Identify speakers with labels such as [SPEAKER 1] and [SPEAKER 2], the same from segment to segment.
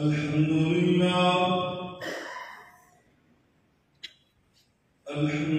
[SPEAKER 1] الحمد لله. الحمد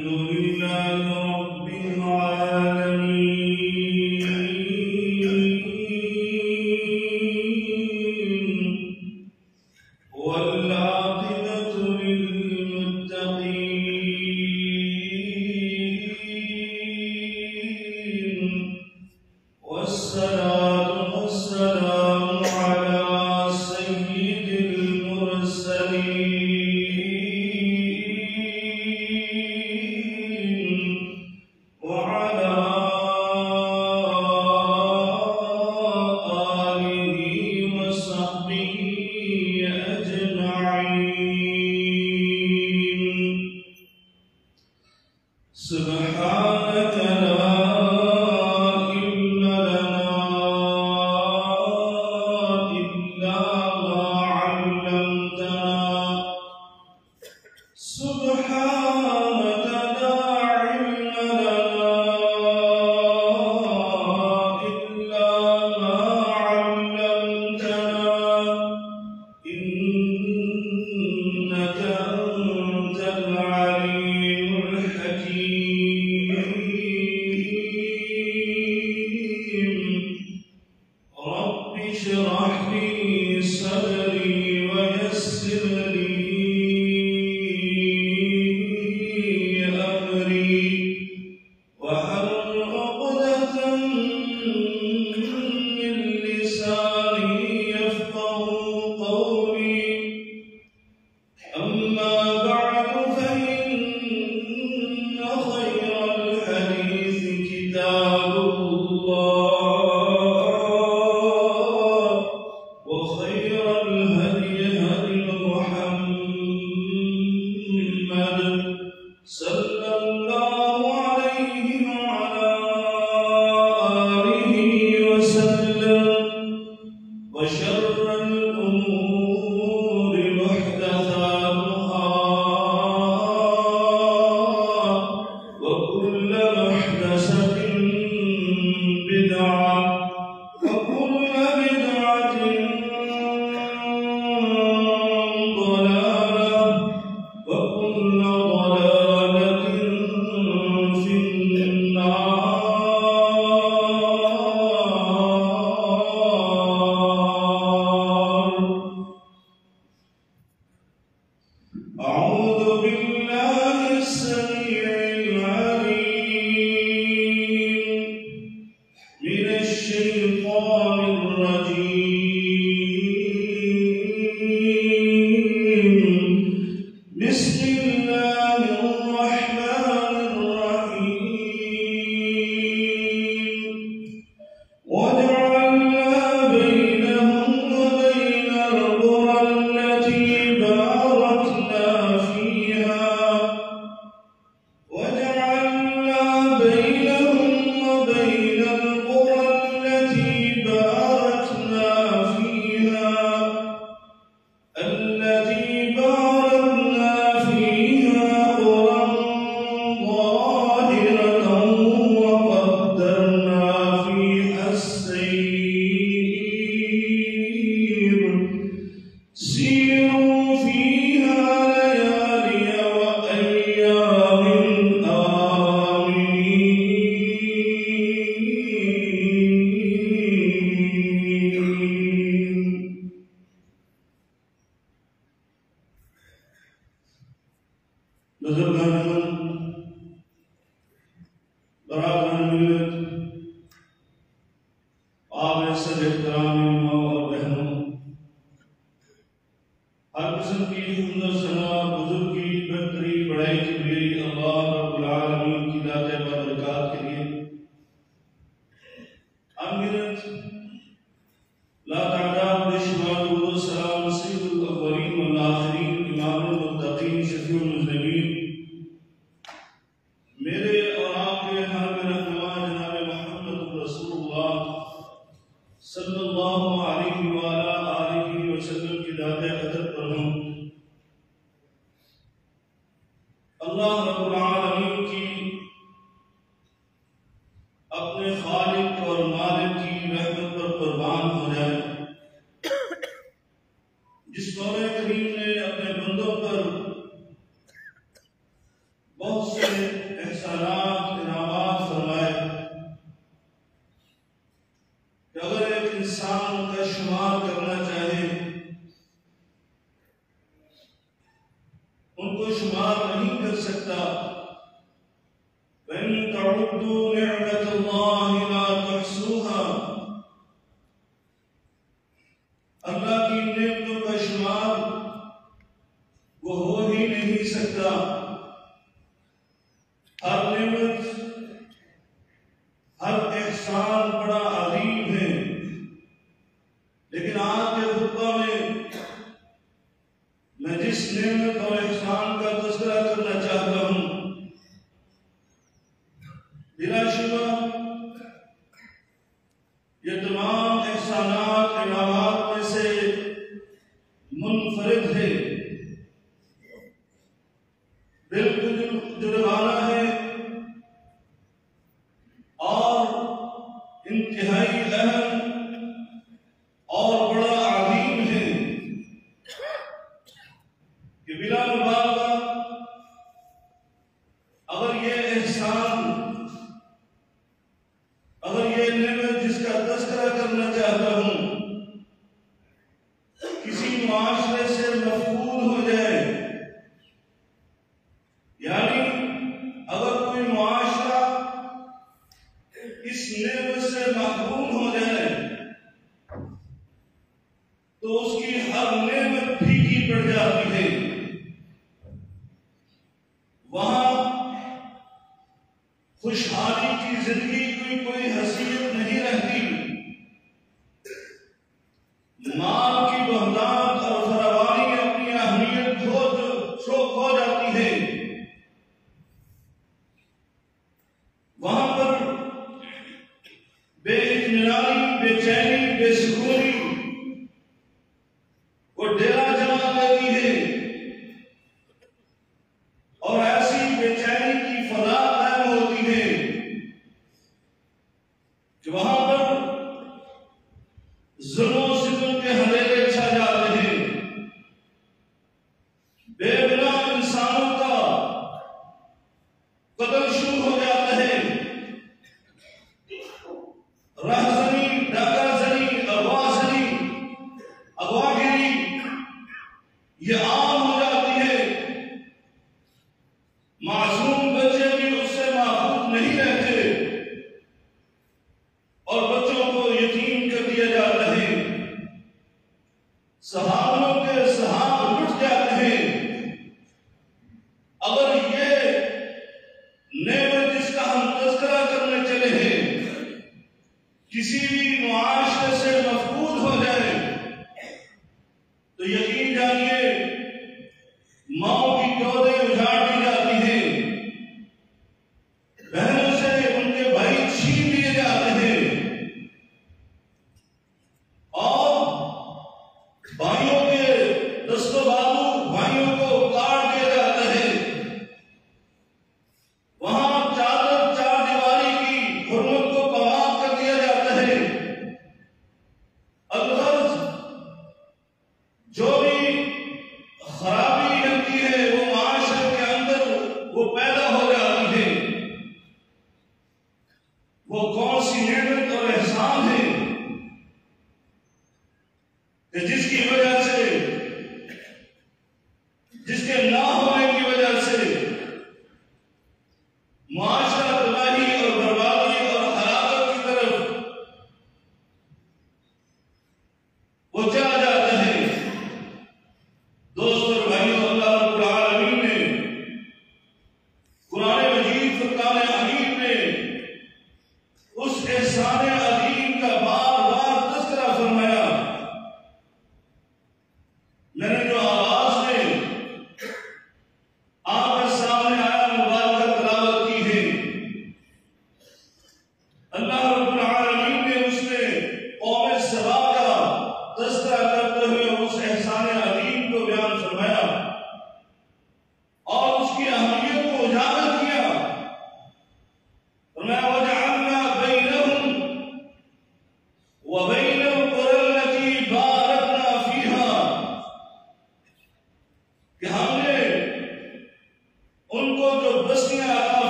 [SPEAKER 1] کو شمار نہیں کر سکتا۔ وَإِن تَعُدُّوا نِعْمَةَ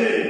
[SPEAKER 1] نہیں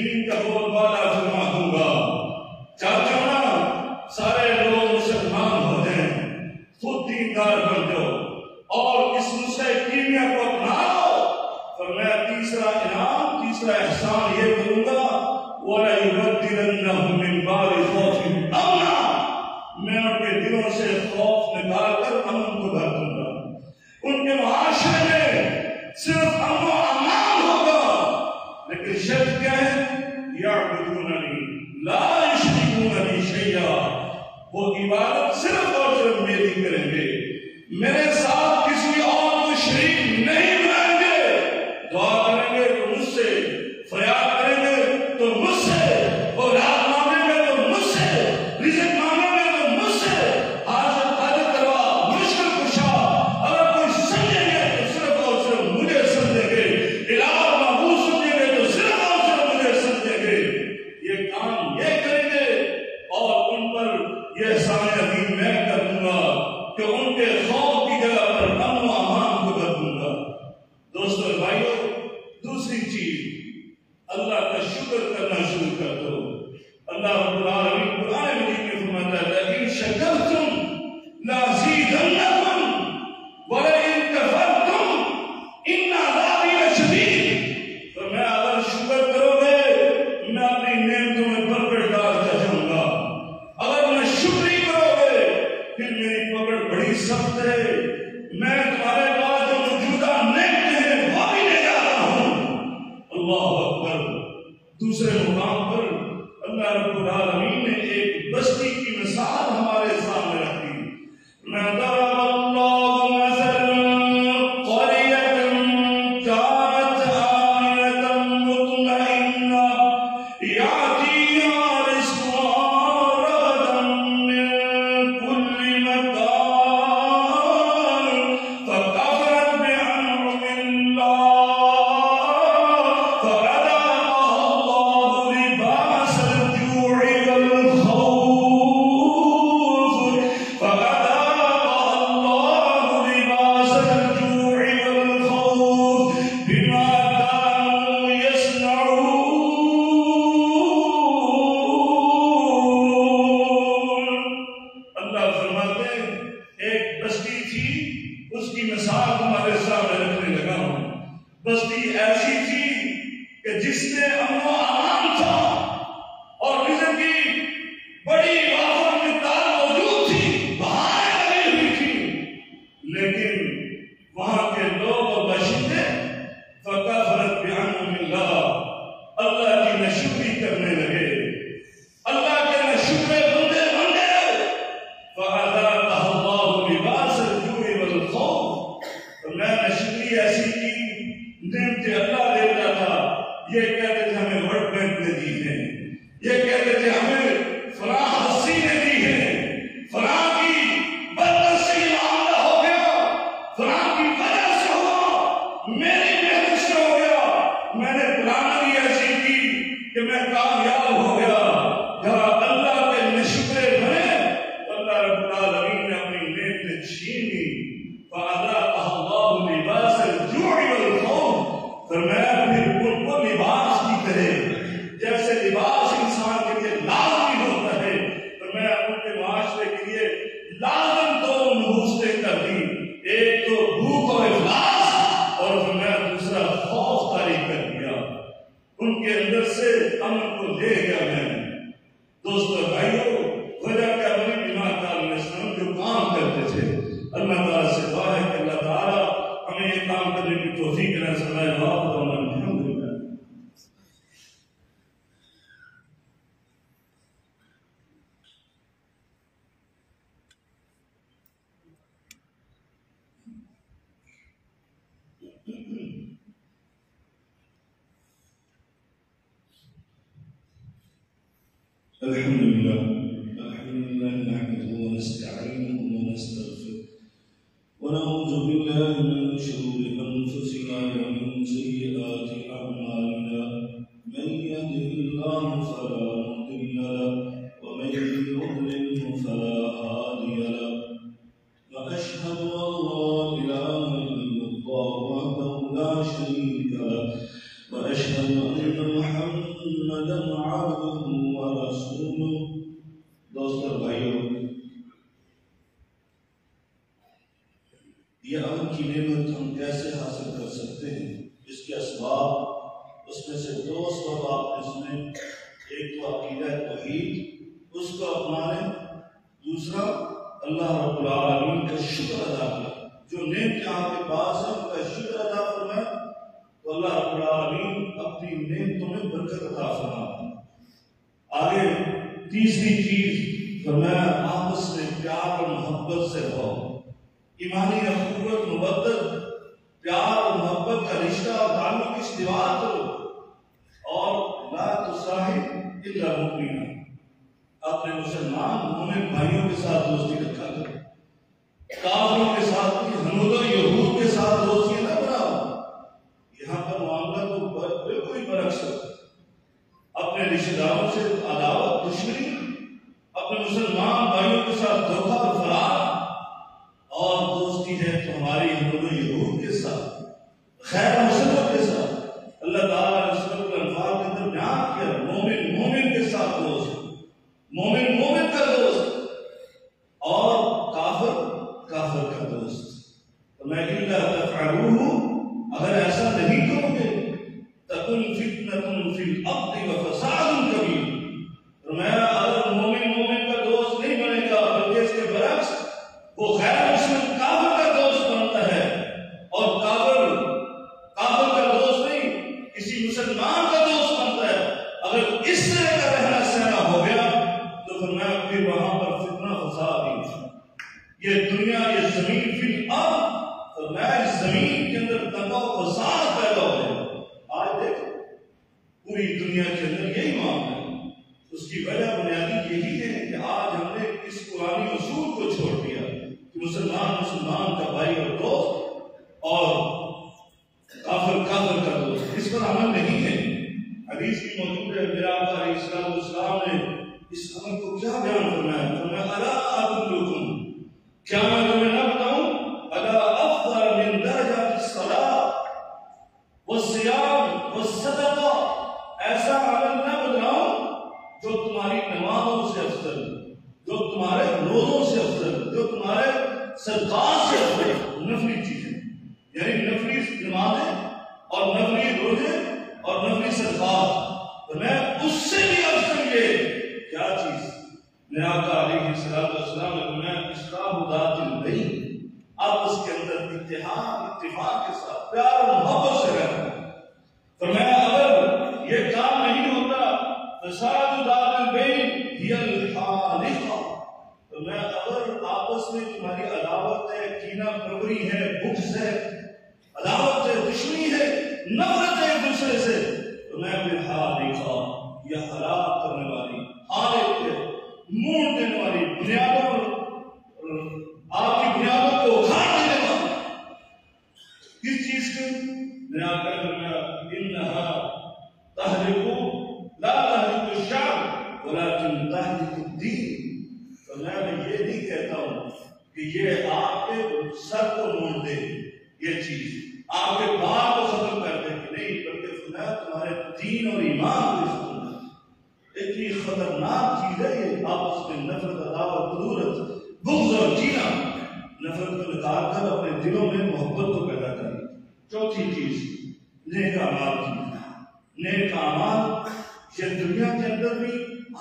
[SPEAKER 1] ان کے دین کا اس کی مثال ہمارے سامنے رکھنے لگا ہوں۔ بستی ایسی تھی کہ جس میں امن و آرام تھا۔ ان کے اندر سے امن کو لے گیا میں دوستو بھائیوں تو عقیدہ توحید، اس کو اپنانے دوسرا، اللہ رب العالمین کا شکر ادا کریں جو نعمت آپ کے پاس ہے ان کا شکر ادا فرمائیں تو اللہ رب العالمین اپنی نعمتوں میں برکت عطا فرماتا ہے۔ آگے، تیسری چیز، فرمایا، آپس میں پیار اور محبت سے رہو۔ ایمانی اخوت مبدت پیار اور محبت کا رشتہ اور تعلق اس دیوار کرو تصاحب الا مؤمنا اپنے مسلمان مومن بھائیوں کے ساتھ دوستی رکھا۔ کرو کافروں کے ساتھ ہنود و یہود کے ساتھ دوستی نہ بناؤ۔ یہاں پر معاملہ تو بالکل برعکس ہوتا ہے اپنے رشتے داروں سے عداوت، دشمنی، اپنے مسلمان بھائیوں کے ساتھ دھوکہ اور فرار۔ اور دوستی ہے تو ہماری ہنود و یہود کے ساتھ۔ خیر مسلموں اتفاق کے ساتھ، پیار اور محبت سے رہنا۔ فرمایا، اگر یہ کام نہیں ہوتا، فساد ذات البین ہی الخالقہ تو میں اگر آپس میں تمہاری عداوت ہے کینہ پروری ہے بغض ہے، عداوت ہے، دشمنی ہے، نفرت ہے ایک دوسرے سے تو میں بالخالقہ یہ ہلاک کرنے والی، خالق ہے موڑ دینے والی، بنیادوں تحرکو لا تحرک الشعب، ولكن تحرک الدین تو میں یہ نہیں کہتا ہوں کہ یہ آپ کے سر کو موڑ دے یہ چیز آپ کے بال کو ختم کر دے کہ نہیں، بلکہ فرمایا تمہارے دین اور ایمان کو ختم اتنی خطرناک چیز ہے یہ آپس میں نفرت، عداوت، قدورت، بغض اور جینا. نفرت کو نکال کر اپنے دلوں میں محبت کو پیدا کریں چوتھی چیز، نیک اعمال کی نیک اعمال یہ دنیا کے اندر بھی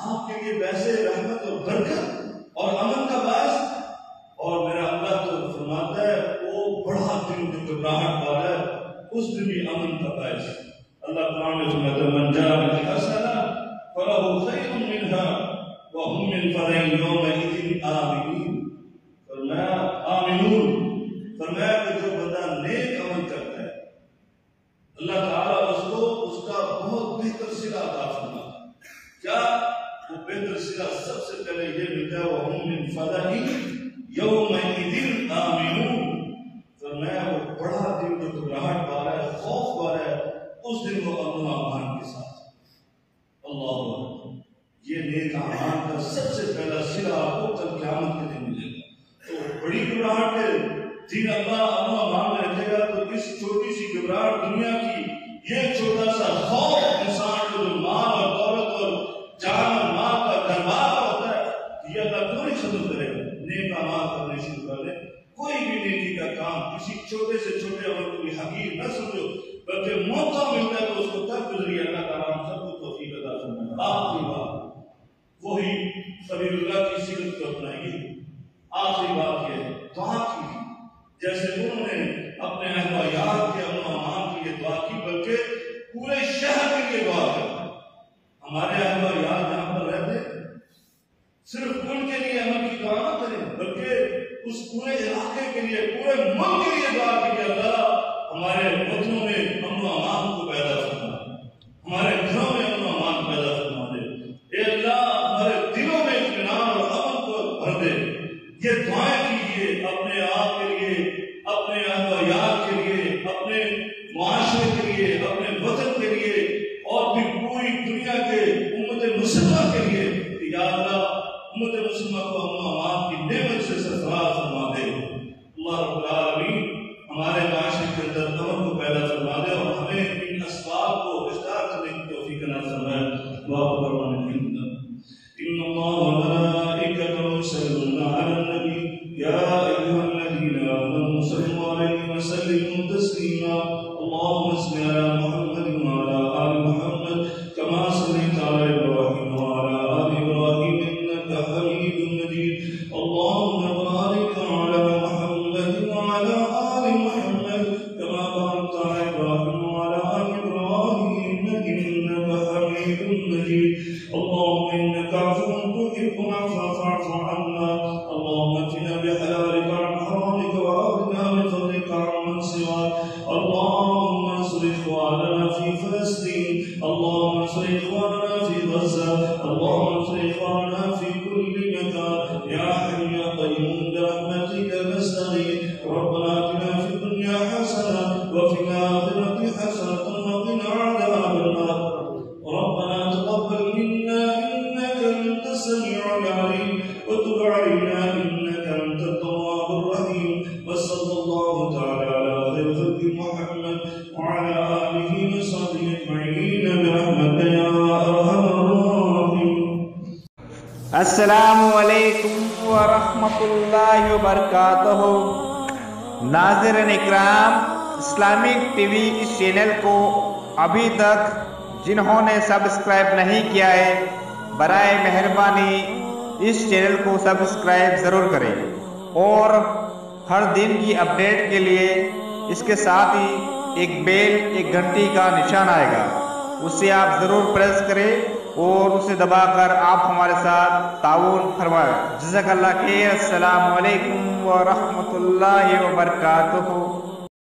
[SPEAKER 1] آپ کے لیے ویسے رحمت اور برکت اور امن کا باعث اور میرا اللہ تو فرماتا ہے، وہ بڑا دن جو گھبراہٹ والا ہے، اس دن بھی امن کا باعث ہے۔ اللہ تعالیٰ نے فرمایا من جاء بالحسنہ فله خير منها وهم من فرح يومئذ آمنين فرمایا، آمنون؟ فرمایا وهم یوم دن آمین فرمایا، وہ بڑا دن جو گھبراہٹ والا ہے، خوف والا ہے، اس دن وہ امن امان کے ساتھ۔ اللہ یہ نیک امان کا سب سے پہلا سلا صرف ان کے لیے ہم کی دعا نہ کریں، بلکہ اس پورے علاقے کے لیے، پورے ملک کے لیے دعا کی کہ اللہ ہمارے وطنوں میں امن و امان کو پیدا کرنا ہمارے گھروں میں امن و امان پیدا کرنا اتنا
[SPEAKER 2] ورحمۃ اللہ وبرکاتہ ناظرین اکرام اسلامک ٹی وی اس چینل کو ابھی تک جنہوں نے سبسکرائب نہیں کیا ہے برائے مہربانی اس چینل کو سبسکرائب ضرور کریں۔ اور ہر دن کی اپڈیٹ کے لیے اس کے ساتھ ہی ایک بیل، ایک گھنٹی کا نشان آئے گا۔ اسے آپ ضرور پریس کریں۔ اور اسے دبا کر آپ ہمارے ساتھ تعاون فرمائے۔ جزاک اللہ خیر، السلام علیکم ورحمۃ اللہ وبرکاتہ۔